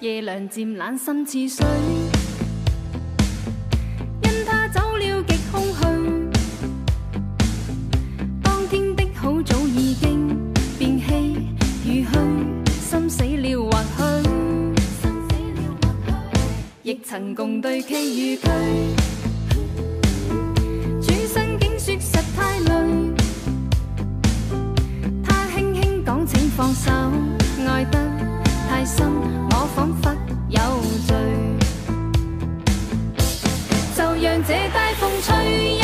夜凉渐冷心似水，因他走了极空虚。当天的好早已经变稀与虚，心死了或许，亦曾共对崎与居。转身竟说实太累，他轻轻讲请放手，爱得。这大风吹